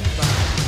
Bye.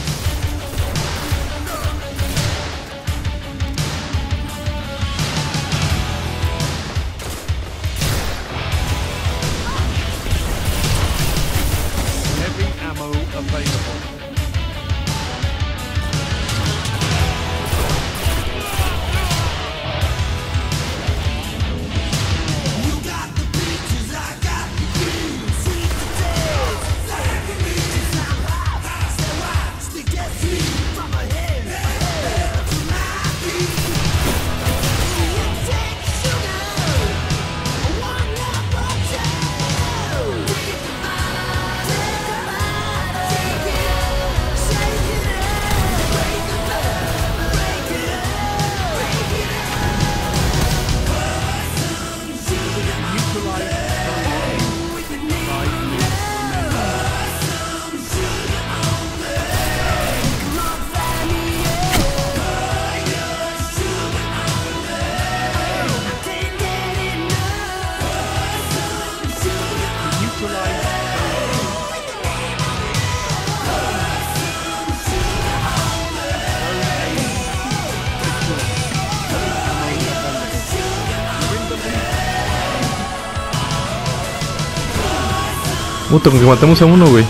Puta, con que matemos a uno, güey.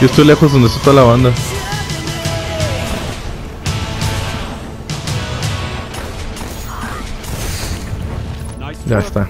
Yo estoy lejos donde está toda la banda. Ya está.